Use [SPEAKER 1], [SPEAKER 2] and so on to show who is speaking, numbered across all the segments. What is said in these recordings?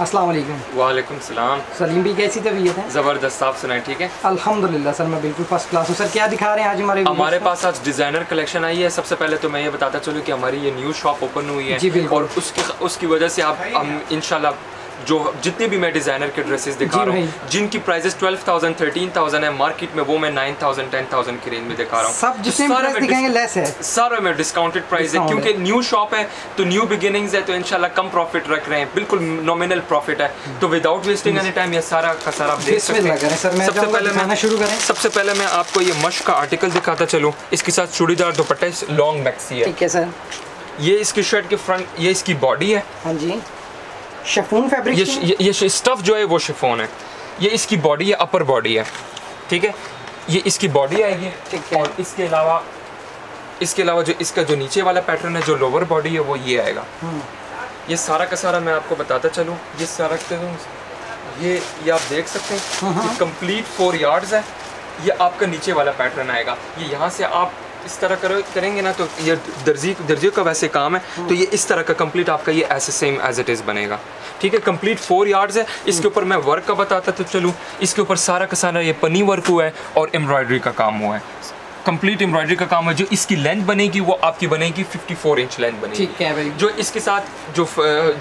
[SPEAKER 1] अस्सलाम वालेकुम
[SPEAKER 2] वालेकुम सलाम।
[SPEAKER 1] सलीम भी कैसी तबीयत है?
[SPEAKER 2] ज़बरदस्त आप सुनाए ठीक है?
[SPEAKER 1] अल्हम्दुलिल्लाह सर मैं बिल्कुल फ़र्स्ट क्लास हूँ। सर क्या दिखा रहे हैं आज हमारे
[SPEAKER 2] हमारे पास आज डिज़ाइनर कलेक्शन आई है। सबसे पहले तो मैं ये बताता चलूँ कि हमारी ये न्यू शॉप ओपन हुई है
[SPEAKER 1] जी, बिल्कुल।
[SPEAKER 2] और उसकी उसकी वजह से आप हम इंशाल्लाह जो जितने भी मैं डिज़ाइनर के ड्रेसेस दिखा रहा हूँ जिनकी थाउज़ेंड थर्टीन थाउज़ेंड है मार्केट में वो मैं नाइन थाउज़ेंड टेन थाउज़ेंड की रेंज में दिखा रहा हूँ।
[SPEAKER 1] सब जितने
[SPEAKER 2] सारे में
[SPEAKER 1] दिखाएँगे लेस है।
[SPEAKER 2] सारे में डिस्काउंटेड प्राइस है क्योंकि न्यू शॉप है तो न्यू बिगिनिंग्स है तो इंशाल्लाह कम प्रॉफिट रख रहे हैं। बिल्कुल नॉमिनल प्रॉफिट है तो विदाउट वेस्टिंग एनी टाइम ये सारा का सारा आप देख सकते
[SPEAKER 1] मैं
[SPEAKER 2] सबसे पहले मैं
[SPEAKER 1] शुरू करें।
[SPEAKER 2] सबसे पहले मैं आपको ये मश का आर्टिकल दिखाता चलूँ। इसके साथ चूड़ीदार दुपट्टा लॉन्ग मैक्सी है।
[SPEAKER 1] ठीक है सर
[SPEAKER 2] ये इसकी शर्ट के फ्रंट ये इसकी बॉडी है।
[SPEAKER 1] हाँ जी। शेफून फैब्रिक
[SPEAKER 2] ये ये, ये स्टफ़ जो है वो शिफोन है। ये इसकी बॉडी है अपर बॉडी है। ठीक है? ये इसकी बॉडी आएगी
[SPEAKER 1] ठीक है।
[SPEAKER 2] और इसके अलावा इसके अलावा जो इसका जो नीचे वाला पैटर्न है जो लोअर बॉडी है वो ये आएगा।
[SPEAKER 1] हम्म।
[SPEAKER 2] ये सारा का सारा मैं आपको बताता चलूँ। ये सारा ये ये आप देख सकते
[SPEAKER 1] हाँ,
[SPEAKER 2] कंप्लीट फोर यार्ड्स है। ये आपका नीचे वाला पैटर्न आएगा। ये यहाँ से आप इस तरह करो करेंगे ना तो ये दर्जी दर्जियों का वैसे काम है तो ये इस तरह का कंप्लीट आपका ये ऐसे सेम एज इट इज़ बनेगा। ठीक है कंप्लीट फोर यार्ड्स है इसके ऊपर मैं वर्क का बताता तो चलूँ इसके ऊपर सारा का सारा ये पनी वर्क हुआ है और एम्ब्रॉयडरी का काम हुआ है। कंप्लीट एम्ब्रॉयडरी का काम है जो इसकी लेंथ बनेगी वो आपकी बनेगी 54 इंच लेंथ बनेगी।
[SPEAKER 1] ठीक है भाई।
[SPEAKER 2] जो इसके साथ जो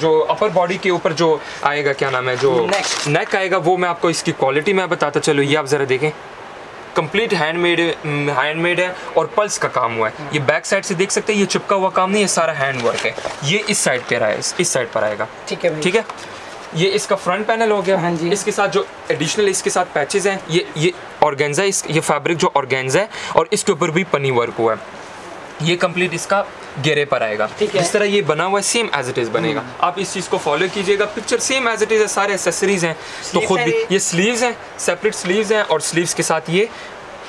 [SPEAKER 2] जो अपर बॉडी के ऊपर जो आएगा क्या नाम है जो
[SPEAKER 1] Neck.
[SPEAKER 2] नेक आएगा वो मैं आपको इसकी क्वालिटी में बताता चलो ये आप ज़रा देखें। कंप्लीट हैंडमेड हैंडमेड है और पल्स का काम हुआ है। ये बैक साइड से देख सकते हैं ये चिपका हुआ काम नहीं है सारा हैंड वर्क है। ये इस साइड पर आए इस, साइड पर आएगा।
[SPEAKER 1] ठीक है
[SPEAKER 2] ठीक है? ये इसका फ्रंट पैनल हो गया।
[SPEAKER 1] हाँ जी।
[SPEAKER 2] इसके साथ जो एडिशनल इसके साथ पैचेज हैं ये ये ऑर्गेन्जा इस ये फैब्रिक जो ऑर्गेंजा है और इसके ऊपर भी पनी वर्क हुआ है। ये कंप्लीट इसका गेरे पर आएगा।
[SPEAKER 1] इस
[SPEAKER 2] जिस तरह ये बना हुआ है सेम एज इट इज़ बनेगा। आप इस चीज़ को फॉलो कीजिएगा। Picture same as it is है सारे एसेसरीज हैं। तो खुद भी
[SPEAKER 1] ये?
[SPEAKER 2] ये स्लीव्स हैं सेपरेट स्लीव्स हैं और स्लीव्स के साथ ये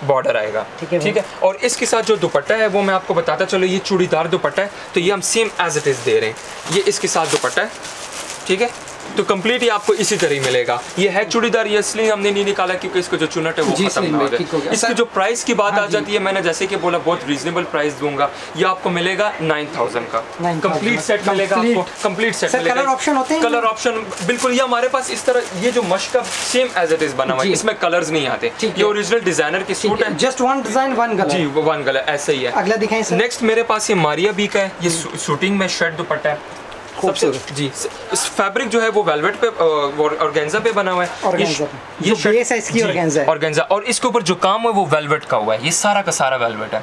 [SPEAKER 2] बॉर्डर आएगा।
[SPEAKER 1] ठीक है
[SPEAKER 2] ठीक है? और इसके साथ जो दुपट्टा है वो मैं आपको बताता चलो ये चूड़ीदार दुपट्टा है तो ये हम सेम एज इट इज़ दे रहे हैं। ये इसके साथ दुपट्टा है। ठीक है? तो कंप्लीट ही आपको इसी तरह मिलेगा। ये है चूड़ीदार ये इसलिए हमने नहीं निकाला क्योंकि इसको जो चुनट है वो खत्म हो
[SPEAKER 1] गया।
[SPEAKER 2] इसकी जो प्राइस की बात
[SPEAKER 1] हाँ
[SPEAKER 2] आ जाती है मैंने जैसे कि बोला बहुत रीजनेबल प्राइस दूँगा। ये आपको मिलेगा नाइन थाउज़ेंड का।
[SPEAKER 1] 9,000
[SPEAKER 2] कंप्लीट सेट मिलेगा आपको। कंप्लीट सेट
[SPEAKER 1] colour option होते हैं
[SPEAKER 2] कलर ऑप्शन बिल्कुल ये हमारे पास इस तरह ये जो मश का सेम एज इट इज़ बना हुआ है इसमें कलर्स नहीं आते। ये ओरिजिनल डिज़ाइनर की सूट है।
[SPEAKER 1] Just one design one colour
[SPEAKER 2] जी वन कलर ऐसे ही है।
[SPEAKER 1] अगला दिखाएँ
[SPEAKER 2] नेक्स्ट मेरे पास ये मारिया बी का है। ये शूटिंग में शर्ट दुपट्टा है।
[SPEAKER 1] खूबसूरत।
[SPEAKER 2] जी इस फैब्रिक जो है वो वेलवेट पे ऑर्गेन्जा पे बना हुआ है ये-
[SPEAKER 1] पे। जो base है इसकी ऑर्गेन्जा है।
[SPEAKER 2] ऑर्गेन्जा और इसके ऊपर जो काम है वो वेलवेट का हुआ है ये सारा का सारा वेलवेट है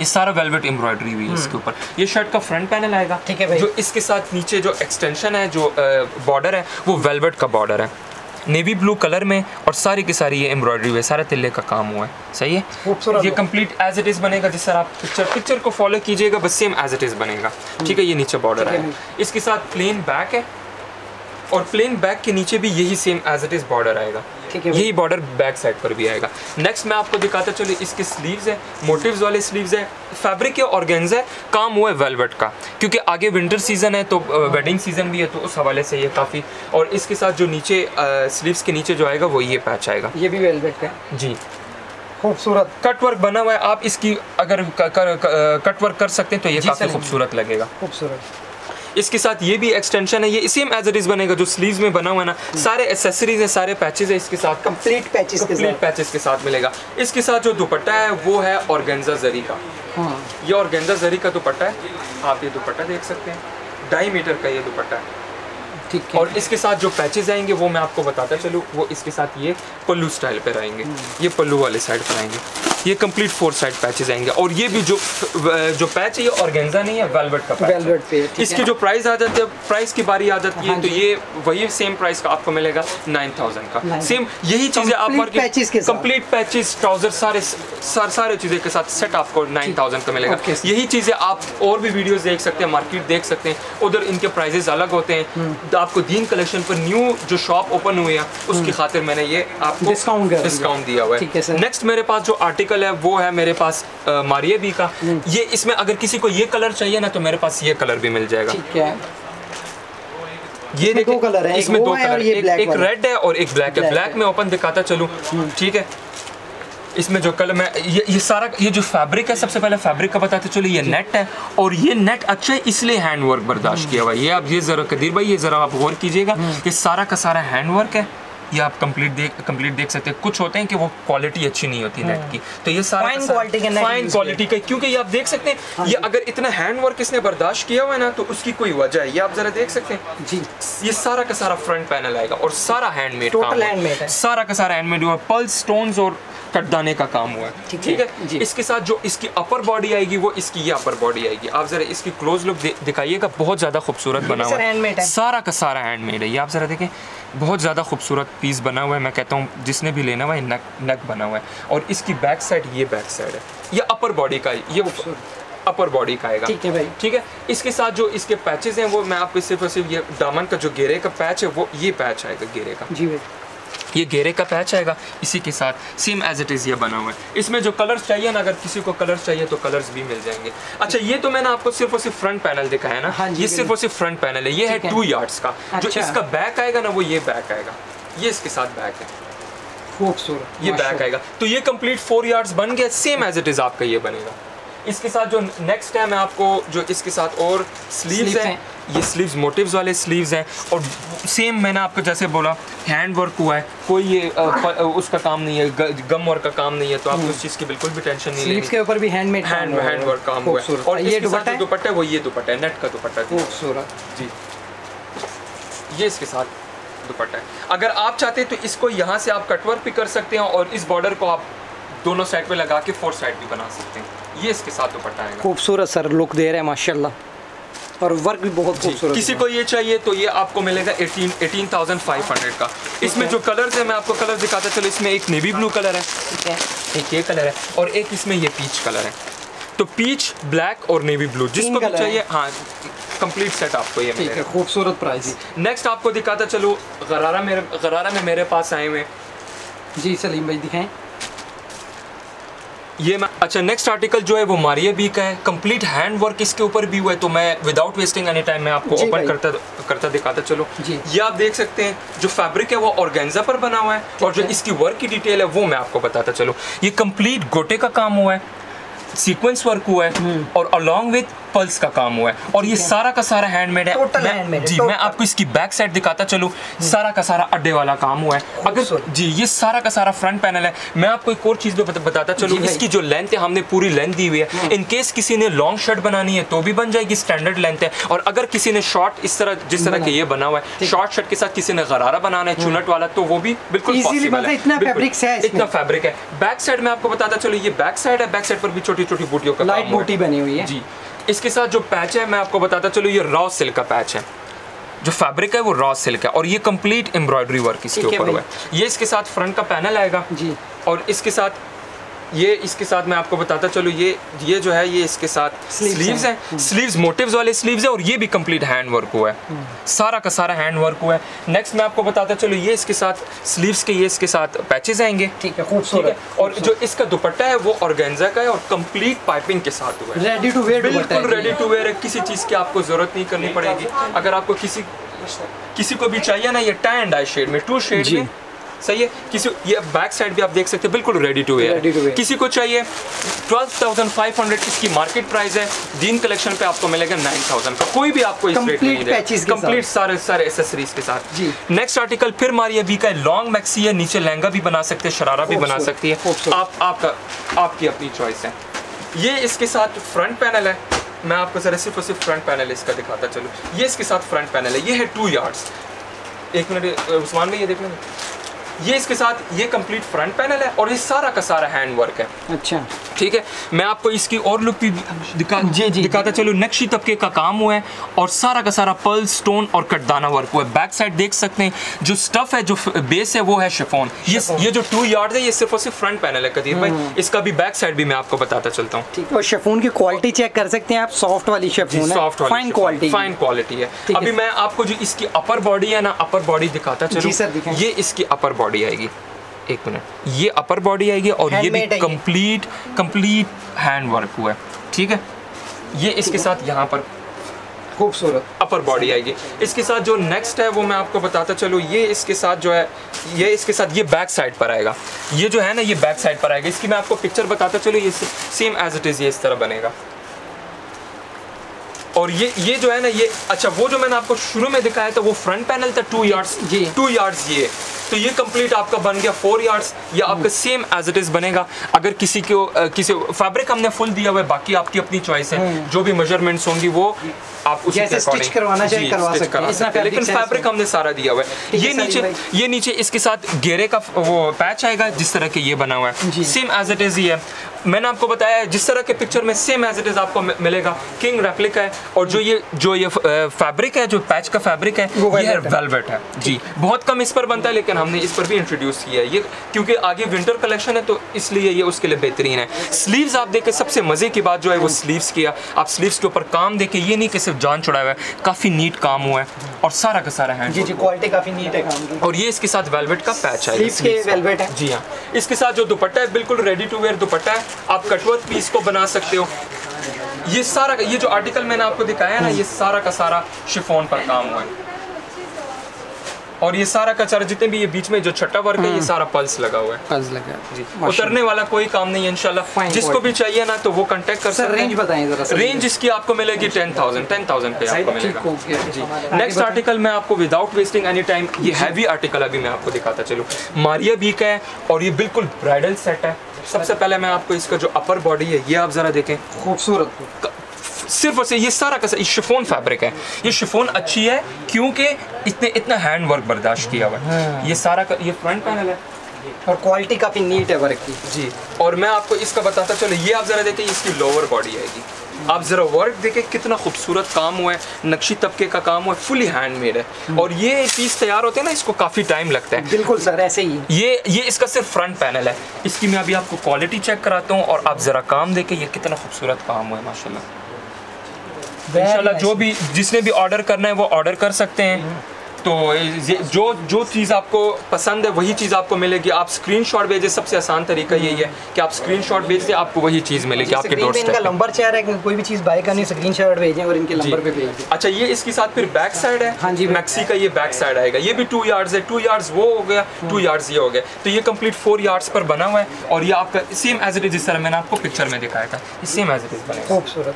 [SPEAKER 2] ये सारा वेलवेट एम्ब्रॉयडरी हुई है इसके ऊपर ये शर्ट का फ्रंट पैनल आएगा
[SPEAKER 1] हम्म। ठीक है भाई।
[SPEAKER 2] जो इसके साथ नीचे जो एक्सटेंशन है जो बॉर्डर है वो वेलवेट का बॉर्डर है नेवी ब्लू कलर में और सारी की सारी ये एम्ब्रॉयडरी हुई है सारा तिल्ले का काम हुआ है। सही है? ये। कंप्लीट एज इट इज़ बनेगा जिस तरह आप पिक्चर पिक्चर को फॉलो कीजिएगा बस सेम एज इट इज़ बनेगा। ठीक है ये नीचे बॉर्डर
[SPEAKER 1] है
[SPEAKER 2] इसके साथ प्लेन बैक है और प्लेन बैक के नीचे भी यही same as it is border आएगा।
[SPEAKER 1] ठीक है
[SPEAKER 2] यही बॉर्डर बैक साइड पर भी आएगा। नेक्स्ट मैं आपको दिखाता चलिए इसके स्लीव्स है मोटिव्स वाले स्लीव्स है फैब्रिक है ऑर्गेन्ज है काम हुआ है वेलवेट का। क्योंकि आगे विंटर सीज़न है तो वेडिंग सीज़न भी है तो उस हवाले से ये काफ़ी और इसके साथ जो नीचे स्लीव्स के नीचे जो आएगा वो ये पैच आएगा।
[SPEAKER 1] ये भी वेलवेट का है।
[SPEAKER 2] जी।
[SPEAKER 1] खूबसूरत।
[SPEAKER 2] कट वर्क बना हुआ है आप इसकी अगर क- कर, कट वर्क कर सकते हैं तो ये काफ़ी खूबसूरत लगेगा।
[SPEAKER 1] खूबसूरत।
[SPEAKER 2] इसके साथ ये भी एक्सटेंशन है ये सेम एज इट इज़ बनेगा जो स्लीव्स में बना हुआ है ना सारे एसेसरीज है सारे पैचेज है इसके साथ
[SPEAKER 1] कंप्लीट पैचेस के
[SPEAKER 2] कंप्लीट
[SPEAKER 1] साथ।
[SPEAKER 2] पैचेस के साथ मिलेगा। इसके साथ जो दुपट्टा है वो है ऑर्गेन्जा जरी का।
[SPEAKER 1] हाँ।
[SPEAKER 2] ये ऑर्गेन्जा जरी का दुपट्टा है आप ये दुपट्टा देख सकते हैं। ढाई मीटर का ये दुपट्टा है।
[SPEAKER 1] ठीक है।
[SPEAKER 2] और इसके साथ जो पैचेज आएँगे वो मैं आपको बताता चलूँ वो इसके साथ ये पल्लू स्टाइल पर आएँगे। ये पल्लू वाले साइड पर आएँगे। ये कंप्लीट फोर साइड पैचेस आएँगे। और ये भी जो जो पैच है ये ऑर्गेन्जा नहीं है वेलवेट का पैच
[SPEAKER 1] वेलवेट पे
[SPEAKER 2] इसकी जो प्राइस आ जाती है प्राइस की बारी आ जाती है
[SPEAKER 1] हाँ
[SPEAKER 2] तो ये वही सेम प्राइस का आपको मिलेगा नाइन थाउज़ेंड का। सेम यही चीज़ें आप। कंप्लीट पैचेस ट्राउज़र सारे सारे सारे चीज़ें के साथ सेट आपको नाइन थाउज़ेंड का मिलेगा। यही चीज़ें आप और भी वीडियोस देख सकते हैं मार्केट देख सकते हैं उधर इनके प्राइजेस अलग होते हैं।
[SPEAKER 1] हम्म।
[SPEAKER 2] तो आपको दीन कलेक्शन पर न्यू जो शॉप ओपन हुई है उसकी खातिर मैंने ये आपको
[SPEAKER 1] हम्म।
[SPEAKER 2] डिस्काउंट दिया। हुआ
[SPEAKER 1] है,
[SPEAKER 2] नेक्स्ट मेरे पास जो आर्टिकल है वो है मेरे पास मारिया बी का।
[SPEAKER 1] हम्म।
[SPEAKER 2] ये इसमें अगर किसी को ये कलर चाहिए ना तो मेरे पास ये कलर भी मिल जाएगा।
[SPEAKER 1] ठीक है।
[SPEAKER 2] ये
[SPEAKER 1] इसमें
[SPEAKER 2] देखिए
[SPEAKER 1] दो कलर हैं,
[SPEAKER 2] इसमें दो कलर एक, एक रेड है और एक ब्लैक है। ब्लैक में ओपन दिखाता चलूँ ठीक है? इसमें जो कलर मैं ये ये सारा ये जो फैब्रिक है सबसे पहले फैब्रिक का बताते चलो ये नेट है। और ये नेट अच्छा है इसलिए हैंड वर्क बर्दाश्त किया हुआ है। ये आप ये ज़रा कदीर भाई ये ज़रा आप गौर कीजिएगा ये सारा का सारा हैंड वर्क है। ये आप कंप्लीट देख कंप्लीट देख सकते हैं। कुछ होते हैं कि वो क्वालिटी अच्छी नहीं होती नेट की। तो ये सारा
[SPEAKER 1] फाइन क्वालिटी का
[SPEAKER 2] फाइन क्वालिटी का क्योंकि ये आप देख सकते हैं ये अगर इतना हैंड वर्क इसने बर्दाश्त किया हुआ है ना तो उसकी कोई वजह है। ये आप जरा देख सकते हैं।
[SPEAKER 1] जी।
[SPEAKER 2] ये सारा का सारा फ्रंट पैनल आएगा और सारा हैंडमेड
[SPEAKER 1] टोटल हैंडमेड है।
[SPEAKER 2] सारा का सारा हैंडमेड हुआ। पल्स स्टोन्स और कटदाने का काम हुआ है।
[SPEAKER 1] ठीक है, जी।
[SPEAKER 2] इसके साथ जो इसकी अपर बॉडी आएगी वो इसकी ये अपर बॉडी आएगी। आप जरा इसकी क्लोज लुक दिखाइएगा बहुत ज़्यादा खूबसूरत बना हुआ
[SPEAKER 1] है।
[SPEAKER 2] सारा का सारा हैंडमेड है। ये आप ज़रा देखें बहुत ज़्यादा खूबसूरत पीस बना हुआ है। मैं कहता हूँ जिसने भी लेना हुआ है नेक नेक बना हुआ है। और इसकी बैक साइड ये बैक साइड है। ये अपर बॉडी का ये अपर बॉडी का आएगा।
[SPEAKER 1] ठीक है भाई।
[SPEAKER 2] ठीक है? इसके साथ जो इसके पैचेस हैं वो मैं आपको सिर्फ़ और सिर्फ़ ये दामन का जो घेरे का पैच है वो ये पैच आएगा घेरे का।
[SPEAKER 1] जी भाई।
[SPEAKER 2] ये घेरे का पैच आएगा इसी के साथ सेम एज इट इज़ ये बना हुआ है। इसमें जो कलर्स चाहिए ना अगर किसी को कलर्स चाहिए तो कलर्स भी मिल जाएँगे। अच्छा ये तो मैंने आपको सिर्फ़ और सिर्फ़ फ्रंट पैनल दिखाया है ना?
[SPEAKER 1] हाँ
[SPEAKER 2] ये सिर्फ़ और सिर्फ़ फ्रंट पैनल है। ये है टू यार्ड्स का। जो
[SPEAKER 1] अच्छा।
[SPEAKER 2] इसका बैक आएगा ना वो ये बैक आएगा। ये इसके साथ बैक है।
[SPEAKER 1] खूबसूरत
[SPEAKER 2] ये बैक आएगा। तो ये कंप्लीट फोर यार्ड्स बन गया सेम एज इट इज़ आपका ये बनेगा। इसके साथ जो नेक्स्ट है मैं आपको जो इसके साथ और स्लीव्स हैं ये स्लीव्स मोटिव्स वाले स्लीव्स हैं। और सेम मैंने आपको जैसे बोला हैंड वर्क हुआ है। कोई ये अ, उसका काम नहीं है ग- गम वर्क का काम नहीं है तो आपको उस चीज़ की बिल्कुल भी टेंशन नहीं
[SPEAKER 1] स्लीव्स के ऊपर भी हैंडमेड
[SPEAKER 2] हैंड हैंड वर्क काम हुआ है। और
[SPEAKER 1] ये दुपट्टा
[SPEAKER 2] दुपट्टा है वो ये दुपट्टा है नेट का दुपट्टा है।
[SPEAKER 1] खूबसूरत।
[SPEAKER 2] जी। ये इसके साथ दुपट्टा है। अगर आप चाहते हैं तो इसको यहाँ से आप कटवर्क भी कर सकते हैं और इस बॉर्डर को आप दोनों साइड पे लगा के फोर साइड भी बना सकते हैं। ये इसके साथ दुपट्टा आएगा।
[SPEAKER 1] खूबसूरत सर लुक दे रहे हैं माशाल्लाह। और वर्क भी बहुत खूबसूरत
[SPEAKER 2] किसी को ये चाहिए तो ये आपको मिलेगा 18 18,500 का। इसमें जो कलर्स है मैं आपको कलर दिखाता चलो इसमें एक नेवी ब्लू कलर है।
[SPEAKER 1] ठीक है।
[SPEAKER 2] एक ये कलर है और एक इसमें ये पीच कलर है। तो पीच ब्लैक और नेवी ब्लू जिसको भी चाहिए हाँ कंप्लीट सेट आपको ये मिलेगा।
[SPEAKER 1] खूबसूरत प्राइस
[SPEAKER 2] नेक्स्ट आपको दिखाता चलो गरारा मेरे गरारा में मेरे पास आए हुए।
[SPEAKER 1] जी सलीम भाई दिखाएँ।
[SPEAKER 2] ये मैं अच्छा नेक्स्ट आर्टिकल जो है वो मारिया बी का है। कंप्लीट हैंड वर्क इसके ऊपर भी हुआ है तो मैं विदाउट वेस्टिंग एनी टाइम मैं आपको ओपन करता करता दिखाता चलो।
[SPEAKER 1] जी।
[SPEAKER 2] ये आप देख सकते हैं जो फैब्रिक है वो ऑर्गेन्जा पर बना हुआ है और जो इसकी वर्क की डिटेल है वो मैं आपको बताता चलो। ये कंप्लीट गोटे का काम हुआ है सीक्वेंस वर्क हुआ है और अलॉन्ग विद पल्स का काम हुआ है। और ये सारा का सारा हैंडमेड है। मैं-
[SPEAKER 1] handmade
[SPEAKER 2] जी मैं आपको इसकी बैक साइड दिखाता चलूँ। सारा का सारा अड्डे वाला काम हुआ है। अगर जी ये सारा का सारा फ्रंट पैनल है। मैं आपको एक और चीज़ भी बताता चलूँ। इसकी जो लेंथ है हमने पूरी लेंथ दी हुई है। इन केस किसी ने लॉन्ग शर्ट बनानी है तो भी बन जाएगी स्टैंडर्ड लेंथ है। और अगर किसी ने शॉर्ट इस तरह जिस तरह के ये बना हुआ है शॉर्ट शर्ट के साथ किसी ने गरारा बनाना है चुनट वाला तो वो भी बिल्कुल
[SPEAKER 1] इतना। है
[SPEAKER 2] फैब्रिक है। बैक साइड में आपको बताता चलो ये बैक साइड है। बैक साइड पर भी छोटी छोटी बूटियों का
[SPEAKER 1] लाइट। बूटी बनी हुई है।
[SPEAKER 2] जी। इसके साथ जो पैच है मैं आपको बताता चलो ये रॉ सिल्क का पैच है। जो फैब्रिक है वो रॉ सिल्क है और ये कंप्लीट एम्ब्रॉयडरी वर्क इसके ऊपर हुआ है। ये इसके साथ फ्रंट का पैनल आएगा
[SPEAKER 1] जी।
[SPEAKER 2] और इसके साथ ये इसके साथ मैं आपको बताता चलो ये ये जो है ये इसके साथ स्लीव्स
[SPEAKER 1] हैं।
[SPEAKER 2] स्लीव्स मोटिव्स वाले स्लीव्स है और ये भी कंप्लीट हैंड वर्क हुआ है। सारा का सारा हैंड वर्क हुआ है। नेक्स्ट मैं आपको बताता चलो ये इसके साथ स्लीव्स के ये इसके साथ पैचेस आएँगे।
[SPEAKER 1] ठीक है
[SPEAKER 2] ठीक है?
[SPEAKER 1] खूबसूरत।
[SPEAKER 2] और जो इसका दुपट्टा है वो ऑर्गेन्जा का है और कंप्लीट पाइपिंग के साथ हुआ है।
[SPEAKER 1] रेडी टू वेयर
[SPEAKER 2] बिल्कुल रेडी टू वेयर है। किसी चीज़ की आपको ज़रूरत नहीं करनी पड़ेगी। अगर आपको किसी किसी को भी चाहिए ना ये टाई एंड डाई शेड में टू शेड में सही है? किसी ये बैक साइड भी आप देख सकते हैं बिल्कुल रेडी टू वेयर किसी को चाहिए 12,500 इसकी मार्केट प्राइस है दीन कलेक्शन पे आपको मिलेगा 9,000 का। कोई भी आपको इस रेट में नहीं कंप्लीट सारे सारे एसेसरीज के साथ।
[SPEAKER 1] जी।
[SPEAKER 2] नेक्स्ट आर्टिकल फिर मारिया बी का लॉन्ग मैक्सी है नीचे लहंगा भी बना सकते हैं शरारा भी बना सकती है। आप आपका आपकी अपनी चॉइस है। ये इसके साथ फ्रंट पैनल है। मैं आपको जरा सिर्फ़ और सिर्फ़ फ्रंट पैनल इसका दिखाता चलूँ। ये इसके साथ फ्रंट पैनल है। ये है टू यार्ड्स एक मिनट उस्मान भाई ये देख लें ये इसके साथ ये कंप्लीट फ्रंट पैनल है और ये सारा का सारा हैंड वर्क है।
[SPEAKER 1] अच्छा।
[SPEAKER 2] ठीक है? मैं आपको इसकी और लुक भी दिखा
[SPEAKER 1] जी, जी,
[SPEAKER 2] दिखाता चलो। नक्शी तबके का काम हुआ है और सारा का सारा पर्ल स्टोन और कटदाना वर्क हुआ है। बैक साइड देख सकते हैं जो स्टफ़ है जो बेस है वो है शेफोन ये ये जो टू यार्ड है ये सिर्फ़ और सिर्फ़ फ्रंट पैनल है कदीर भाई। इसका भी बैक साइड भी मैं आपको बताता चलता हूँ।
[SPEAKER 1] ठीक है और शेफून की क्वालिटी चेक कर सकते हैं आप। सॉफ्ट वाली chiffon
[SPEAKER 2] soft
[SPEAKER 1] fine quality
[SPEAKER 2] fine quality है। अभी मैं आपको जो इसकी अपर बॉडी है ना अपर बॉडी दिखाता चलूँ। ये इसकी अपर बॉडी आएगी। एक मिनट। ये अपर बॉडी आएगी और ये भी। कंप्लीट कंप्लीट हैंड वर्क हुआ है। ठीक है? ये इसके साथ यहाँ पर
[SPEAKER 1] खूबसूरत।
[SPEAKER 2] अपर बॉडी आएगी। इसके साथ जो नेक्स्ट है वो मैं आपको बताता चलूँ। ये इसके साथ जो है ये इसके साथ ये बैक साइड पर आएगा। ये जो है ना ये बैक साइड पर आएगा। इसकी मैं आपको पिक्चर बताता चलूँ। ये सेम एज इट इज़ ये इस तरह बनेगा। और ये ये जो है ना ये अच्छा वो जो मैंने आपको शुरू में दिखाया था वो फ्रंट पैनल था टू यार्ड्स टू यार्ड्स ये। तो ये कंप्लीट आपका बन गया फोर यार्ड्स या आपका सेम एज इट इज़ बनेगा। अगर किसी को किसी फैब्रिक हमने फुल दिया हुआ है बाकी आपकी अपनी चॉइस है। जो भी मेजरमेंट्स होंगी वो आप उसी के according-
[SPEAKER 1] करवाना चाहे
[SPEAKER 2] जी,
[SPEAKER 1] करवा सकते हैं।
[SPEAKER 2] लेकिन फैब्रिक हमने सारा दिया हुआ है। ये नीचे
[SPEAKER 1] ये
[SPEAKER 2] नीचे इसके साथ घेरे का वो पैच आएगा जिस तरह के ये बना हुआ है। सेम एज इट इज़ ही है मैंने आपको बताया जिस तरह के पिक्चर में सेम एज इट इज़ आपको मिलेगा। किंग रेप्लिका है और जो ये जो ये फैब्रिक है जो पैच का फैब्रिक है ये। वेलवेट है। जी। बहुत कम इस पर बनता है लेकिन हमने इस पर भी इंट्रोड्यूस किया है। ये क्योंकि आगे विंटर कलेक्शन है तो इसलिए ये उसके लिए बेहतरीन है। स्लीव्स आप देखें सबसे मज़े की बात जो है वो स्लीव्स किया आप स्लीव्स के ऊपर काम देखें ये नहीं कि सिर्फ़ जान चढ़ाया हुआ है काफ़ी नीट काम हुआ है और सारा का सारा हैंड
[SPEAKER 1] जी जी क्वालिटी काफ़ी नीट है। काम
[SPEAKER 2] और ये इसके साथ वेलवेट का पैच है।
[SPEAKER 1] वेलवेट है।
[SPEAKER 2] जी हाँ। इसके साथ जो दुपट्टा है बिल्कुल रेडी टू वेयर दुपट्टा है। आप कटवर्क पीस को बना सकते हो। ये सारा ये जो आर्टिकल मैंने आपको दिखाया है ना ये सारा का सारा शिफॉन पर काम हुआ है। और ये सारा कचरा जितने भी ये बीच में जो छठा वर्क है ये सारा पल्स लगा हुआ है।
[SPEAKER 1] पज लगा
[SPEAKER 2] जी उतरने वाला कोई काम नहीं है
[SPEAKER 1] Fine
[SPEAKER 2] जिसको भी चाहिए ना तो वो कांटेक्ट कर सकते
[SPEAKER 1] रेंज बताएँ जरा
[SPEAKER 2] रेंज इसकी आपको मिलेगी टेन थाउज़ेंड टेन थाउज़ेंड पे आपको मिलेगा। जी। नेक्स्ट आर्टिकल मैं आपको विदाउट वेस्टिंग एनी टाइम ये हैवी आर्टिकल अभी मैं आपको दिखाता चलूँ। मारिया बी का है और ये बिल्कुल ब्राइडल सेट है। सबसे पहले मैं आपको इसका जो अपर बॉडी है ये आप ज़रा देखें।
[SPEAKER 1] खूबसूरत।
[SPEAKER 2] सिर्फ़ और सिर्फ़ ये सारा का सारा- ये शिफोन फैब्रिक है। ये शिफोन अच्छी है क्योंकि इतने इतना हैंड वर्क बर्दाश्त किया हुआ है। ये सारा का ये फ्रंट पैनल है।
[SPEAKER 1] और क्वालिटी काफ़ी नीट है वर्क की।
[SPEAKER 2] जी। और मैं आपको इसका बताता चलो ये आप ज़रा देखें इसकी लोअर बॉडी आएगी। आप ज़रा वर्क देखें कितना खूबसूरत काम हुआ है। नक्शी तबके का काम हुआ है फुली हैंडमेड है। और ये पीस तैयार होते हैं ना इसको काफ़ी टाइम लगता है।
[SPEAKER 1] बिल्कुल सर ऐसे ही।
[SPEAKER 2] ये ये इसका सिर्फ़ फ्रंट पैनल है। इसकी मैं अभी आपको क्वालिटी चेक कराता हूँ और आप ज़रा काम देखें ये कितना खूबसूरत काम हुआ है माशाल्लाह। इंशाल्लाह जो भी जिसने भी ऑर्डर करना है वो ऑर्डर कर सकते हैं। तो ये जो जो चीज़ आपको पसंद है वही चीज़ आपको मिलेगी। आप स्क्रीनशॉट भेजें सबसे आसान तरीका यही है कि आप स्क्रीनशॉट भेज दें आपको वही चीज़ मिलेगी आपके
[SPEAKER 1] स्क्रीन
[SPEAKER 2] डोर
[SPEAKER 1] पे इनका नंबर चाह रहा है कोई भी चीज़ बाय करनी स्क्रीन शॉट भेजें और इनके नंबर पे भेज
[SPEAKER 2] अच्छा ये इसके साथ फिर बैक साइड है?
[SPEAKER 1] हाँ जी,
[SPEAKER 2] मैक्सी का ये बैक साइड आएगा। ये भी टू यार्ड्स है। टू यार्ड्स वो हो गया टू यार्ड्स ये हो गया। तो ये कंप्लीट फोर यार्ड्स पर बना हुआ है और ये आपका सेम एज इट इज़ जिस तरह मैंने आपको पिक्चर में दिखाया था सेम एज इट इज़ बनेगा
[SPEAKER 1] खूबसूरत।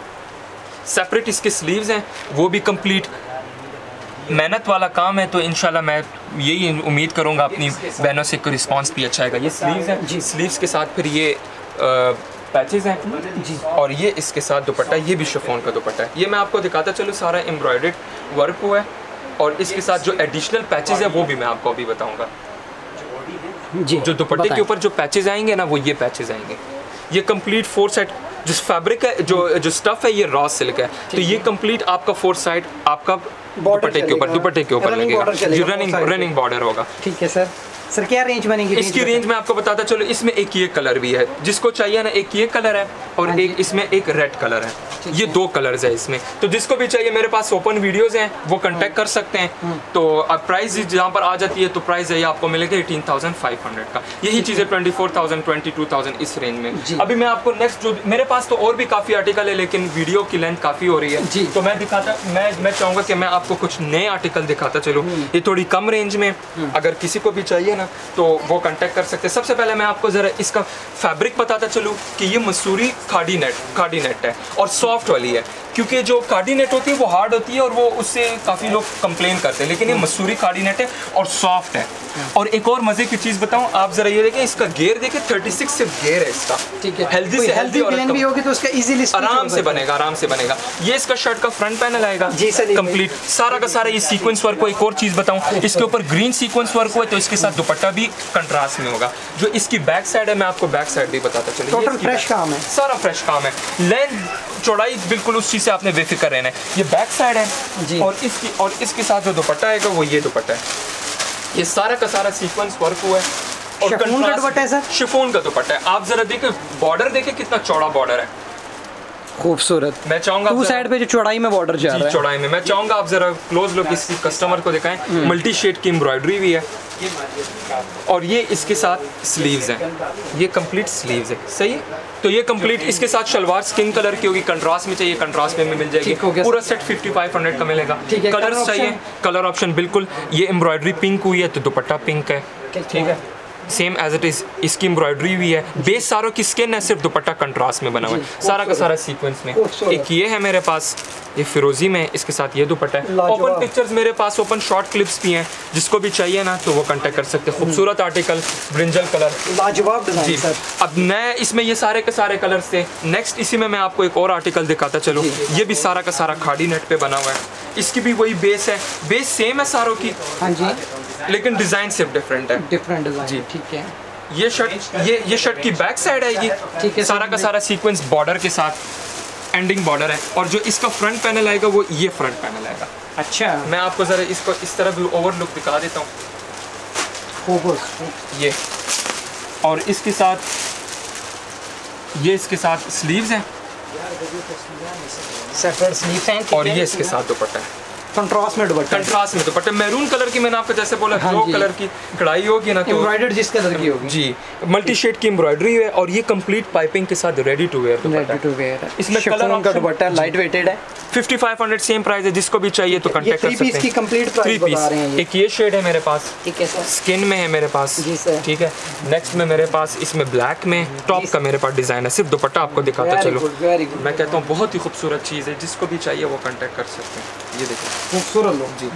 [SPEAKER 2] सेपरेट इसके स्लीव्स हैं वो भी कंप्लीट मेहनत वाला काम है तो इनशाला मैं यही उम्मीद करूँगा अपनी बहनों से रिस्पॉन्स भी अच्छा आएगा। ये स्लीव्स हैं
[SPEAKER 1] जी।
[SPEAKER 2] स्लीव्स के साथ फिर ये पैचेज हैं। जी। और ये इसके साथ दुपट्टा ये भी शिफोन का दुपट्टा है। ये मैं आपको दिखाता चलूँ सारा एम्ब्रॉयडेड वर्क हुआ है। और इसके साथ जो एडिशनल पैचेज है वो भी मैं आपको अभी बताऊँगा।
[SPEAKER 1] जी।
[SPEAKER 2] जो दुपट्टे के ऊपर जो पैचेज आएँगे ना वो ये पैचेज आएँगे। ये कंप्लीट फोर साइड जिस फैब्रिक है जो जो स्टफ़ है ये रॉ सिल्क है। तो ये कंप्लीट आपका फोर साइड आपका दुपट्टे के ऊपर दुपट्टे के ऊपर लगेगा। जी रनिंग रनिंग बॉर्डर होगा।
[SPEAKER 1] ठीक है सर सर क्या रेंज बनेगी
[SPEAKER 2] इसकी रेंज में आपको बताता चलो इसमें एक ये कलर भी है। जिसको चाहिए ना एक ये कलर है और
[SPEAKER 1] हाँ
[SPEAKER 2] एक इसमें एक रेड कलर है। ये दो कलर्स है इसमें। तो जिसको भी चाहिए मेरे पास ओपन वीडियोस हैं वो कांटेक्ट कर सकते
[SPEAKER 1] हाँ।
[SPEAKER 2] हैं तो अब प्राइस जहाँ पर आ जाती है तो प्राइस है आपको मिलेगा एटीन थाउज़ेंड फाइव हंड्रेड का। यही चीज़ें twenty four thousand twenty two thousand इस रेंज में। अभी मैं आपको नेक्स्ट जो मेरे पास तो और भी काफ़ी आर्टिकल है लेकिन वीडियो की लेंथ काफ़ी हो रही है।
[SPEAKER 1] जी।
[SPEAKER 2] तो मैं दिखाता मैं मैं चाहूँगा कि मैं आपको कुछ नए आर्टिकल दिखाता चलूँ। ये थोड़ी कम रेंज में अगर किसी को भी चाहिए ना तो वो कांटेक्ट कर सकते हैं। सबसे पहले मैं आपको ज़रा इसका फैब्रिक बताता चलूँ कि ये मसूरी खाड़ी नेट खाड़ी नेट है। और सॉफ्ट वाली है। क्योंकि जो कार्डी नेट होती है वो हार्ड होती है और वो उससे काफ़ी लोग कंप्लेन करते हैं। लेकिन ये मसूरी कार्डी नेट है और सॉफ्ट है। और एक और मज़े की चीज़ बताऊँ आप ज़रा ये देखें इसका गेयर देखें 36 से गेयर है इसका।
[SPEAKER 1] ठीक है।
[SPEAKER 2] हेल्दी से
[SPEAKER 1] हेल्दी भी होगी तो उसका इजीली
[SPEAKER 2] आराम से बनेगा आराम से बनेगा। ये इसका शर्ट का फ्रंट पैनल आएगा।
[SPEAKER 1] जी सर,
[SPEAKER 2] कंप्लीट सारा का सारा ये सीक्वेंस वर्क को एक और चीज़ बताऊँ। इसके ऊपर ग्रीन सीक्वेंस वर्क हुआ तो इसके साथ दुपट्टा भी कंट्रास्ट में होगा। जो इसकी बैक साइड है मैं आपको बैक साइड भी बताता चलूँ। ये
[SPEAKER 1] Total
[SPEAKER 2] इसकी
[SPEAKER 1] fresh
[SPEAKER 2] back-
[SPEAKER 1] काम है।
[SPEAKER 2] सारा फ्रेश काम है। लेंथ चौड़ाई बिल्कुल उस चीज़ से आपने बेफिक्र रहना है। ये बैक साइड है जी। और इसकी और इसके साथ जो दुपट्टा आएगा वो ये दुपट्टा है। ये सारा का सारा सीक्वेंस वर्क हुआ है। और
[SPEAKER 1] शिफोन का दुपट्टा है, सर?
[SPEAKER 2] शिफोन का दुपट्टा है। आप जरा देखें बॉर्डर देखें कितना चौड़ा बॉर्डर है।
[SPEAKER 1] खूबसूरत।
[SPEAKER 2] मैं चाहूँगा
[SPEAKER 1] टू साइड पे जो चौड़ाई में बॉर्डर जा रहा है।
[SPEAKER 2] चौड़ाई में। मैं चाहूँगा आप जरा क्लोज लुक इस कस्टमर को दिखाएँ।
[SPEAKER 1] हम्म।
[SPEAKER 2] मल्टी शेड की एम्ब्रॉयडरी भी है। और ये इसके साथ स्लीव्स हैं। ये कंप्लीट स्लीव्स है। सही है? तो ये कंप्लीट इसके साथ शलवार स्किन कलर की होगी। कंट्रास्ट में चाहिए कंट्रास्ट में भी मिल जाएगी। पूरा सेट 5500 का मिलेगा। कलर्स चाहिए कलर ऑप्शन बिल्कुल। ये एम्ब्रॉयडरी पिंक हुई है तो दुपट्टा पिंक है। ठीक है? सेम एज इट इज़ इसकी एम्ब्रॉयडरी भी है। बेस सारों की स्किन है सिर्फ़ दुपट्टा कंट्रास्ट में बना हुआ है। सारा का सारा सीक्वेंस में। एक ये है मेरे पास ये फिरोजी में इसके साथ ये दुपट्टा है। ओपन पिक्चर्स मेरे पास ओपन शॉर्ट क्लिप्स भी हैं। जिसको भी चाहिए ना तो वो कांटेक्ट कर सकते हैं। खूबसूरत आर्टिकल ब्रिंजल कलर
[SPEAKER 1] लाजवाब
[SPEAKER 2] जी।
[SPEAKER 1] सर
[SPEAKER 2] अब नए इसमें ये सारे के सारे कलर्स थे। नेक्स्ट इसी में मैं आपको एक और आर्टिकल दिखाता चलो। ये भी सारा का सारा खाड़ी नेट पे बना हुआ है। इसकी भी वही बेस है। बेस सेम है सारों की।
[SPEAKER 1] हाँ जी।
[SPEAKER 2] लेकिन डिज़ाइन सिर्फ़ डिफरेंट है।
[SPEAKER 1] डिफरेंट डिज़ाइन
[SPEAKER 2] जी।
[SPEAKER 1] ठीक है।
[SPEAKER 2] ये शर्ट ये ये शर्ट की बैक साइड आएगी।
[SPEAKER 1] ठीक है,
[SPEAKER 2] सारा का
[SPEAKER 1] सारा
[SPEAKER 2] सीक्वेंस बॉर्डर के साथ एंडिंग बॉर्डर है। और जो इसका फ्रंट पैनल आएगा वो ये फ्रंट पैनल आएगा।
[SPEAKER 1] अच्छा।
[SPEAKER 2] मैं आपको ज़रा इसको इस तरह भी ओवर लुक दिखा देता हूँ। ये। और इसके साथ ये इसके साथ स्लीव्स हैं।
[SPEAKER 1] सेपरेट स्लीव्स हैं
[SPEAKER 2] और ये इसके साथ दुपट्टा है।
[SPEAKER 1] कंट्रास्ट में दुपट्टा।
[SPEAKER 2] कंट्रास्ट में दुपट्टा। मैरून कलर की मैंने आपको जैसे बोला
[SPEAKER 1] हाँ
[SPEAKER 2] जो। कलर की कढ़ाई होगी ना तो
[SPEAKER 1] एम्ब्रॉयडर्ड जिस कलर की होगी।
[SPEAKER 2] जी। मल्टी शेड की एम्ब्रॉयडरी है और ये कंप्लीट पाइपिंग के साथ ready to wear dupatta.
[SPEAKER 1] Ready to wear
[SPEAKER 2] इसमें colour
[SPEAKER 1] शिफॉन का दुपट्टा लाइट वेटेड है।
[SPEAKER 2] 5500 सेम प्राइस है जिसको भी चाहिए तो कांटेक्ट कर
[SPEAKER 1] थ्री
[SPEAKER 2] सकते
[SPEAKER 1] पीस की कंप्लीट प्राइस बता रहे हैं ये।
[SPEAKER 2] एक ये शेड है मेरे पास।
[SPEAKER 1] ठीक है सर
[SPEAKER 2] स्किन में है मेरे पास।
[SPEAKER 1] जी सर।
[SPEAKER 2] ठीक है। नेक्स्ट में मेरे पास इसमें ब्लैक में टॉप का मेरे पास डिज़ाइन है। सिर्फ़ दुपट्टा आपको दिखाता चलो। मैं कहता हूँ बहुत ही खूबसूरत चीज़ है। जिसको भी चाहिए वो कांटेक्ट कर सकते हैं। ये देखो
[SPEAKER 1] खूबसूरत लोग
[SPEAKER 2] जी।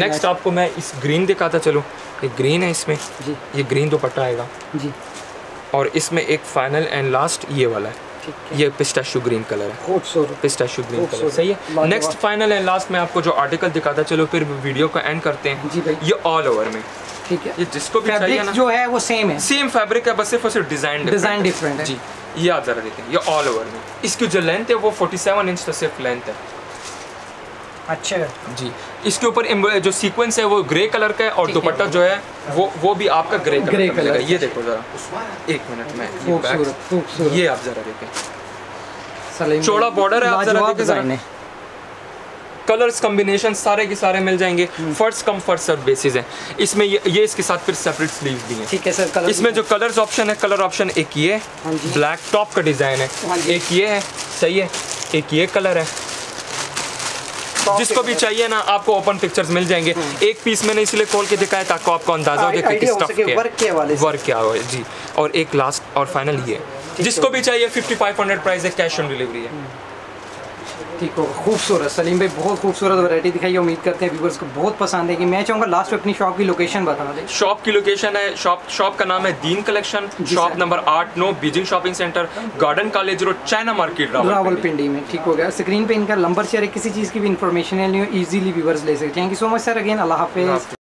[SPEAKER 2] Next
[SPEAKER 1] nice.
[SPEAKER 2] आपको मैं इस ग्रीन दिखाता चलो। ये ग्रीन है इसमें।
[SPEAKER 1] जी।
[SPEAKER 2] ये ग्रीन दुपट्टा आएगा।
[SPEAKER 1] जी।
[SPEAKER 2] और इसमें एक फाइनल एंड लास्ट ये वाला है। ये पिस्टाशू ग्रीन कलर है।
[SPEAKER 1] खूबसूरत।
[SPEAKER 2] पिस्टाशू ग्रीन कलर सही है? नेक्स्ट फाइनल एंड लास्ट में आपको जो आर्टिकल दिखाता चलो फिर वीडियो को एंड करते हैं।
[SPEAKER 1] जी भाई।
[SPEAKER 2] ये ऑल ओवर में।
[SPEAKER 1] ठीक है।
[SPEAKER 2] ये जिसको भी चाहिए ना।
[SPEAKER 1] जो है वो सेम है।
[SPEAKER 2] सेम फैब्रिक है बस सिर्फ़ सिर्फ़ डिज़ाइन
[SPEAKER 1] Design different है।
[SPEAKER 2] जी। ये आप जरा देखें ये ऑल ओवर में। इसकी जो लेंथ है वो 47 इंच तो सिर्फ़ लेंथ है।
[SPEAKER 1] अच्छा
[SPEAKER 2] जी। इसके ऊपर जो सीक्वेंस है वो ग्रे कलर का है और दुपट्टा जो है। वो वो भी आपका ग्रे कलर
[SPEAKER 1] Grey
[SPEAKER 2] का मिलेगा।
[SPEAKER 1] colour।
[SPEAKER 2] ये देखो जरा। एक मिनट में ये
[SPEAKER 1] खूबसूरत खूबसूरत।
[SPEAKER 2] ये आप जरा देखें। चौड़ा border है, आप जरा देखें
[SPEAKER 1] है।
[SPEAKER 2] कलर्स कॉम्बिनेशन सारे के सारे मिल जाएँगे। First come first serve basis है। इसमें ये, ये इसके साथ फिर सेपरेट स्लीव भी हैं।
[SPEAKER 1] ठीक है सर कलर
[SPEAKER 2] इसमें जो कलर्स ऑप्शन है कलर ऑप्शन एक ये
[SPEAKER 1] हाँ।
[SPEAKER 2] ब्लैक टॉप का डिज़ाइन है।
[SPEAKER 1] हाँ
[SPEAKER 2] एक ये है सही है। एक ये कलर है। जिसको भी चाहिए ना आपको ओपन पिक्चर्स मिल जाएँगे। एक पीस मैंने इसलिए खोल के दिखाया ताकि आपको अंदाज़ा हो जाए कि किस स्टफ़
[SPEAKER 1] के
[SPEAKER 2] वर्क क्या हो जी। और एक लास्ट और फाइनल ये। जिसको भी चाहिए 5500 प्राइस है कैश ऑन डिलीवरी है।
[SPEAKER 1] ठीक होगा खूबसूरत सलीम भाई बहुत खूबसूरत वैरायटी दिखाई उम्मीद करते हैं व्यूवर्स को बहुत पसंद है कि मैं चाहूँगा लास्ट में अपनी शॉप की लोकेशन बता दें
[SPEAKER 2] शॉप की लोकेशन है शॉप शॉप का नाम है दीन कलेक्शन शॉप नंबर आठ नौ Beijing shopping centre garden college road China market Rawalpindi
[SPEAKER 1] में ठीक हो गया। स्क्रीन पे इनका नंबर शेयर है किसी चीज़ की भी इन्फॉर्मेशन है नहीं ईजिली व्यूवर्स ले सकते हैं। Thank you so much sir again अल्लाह हाफिज़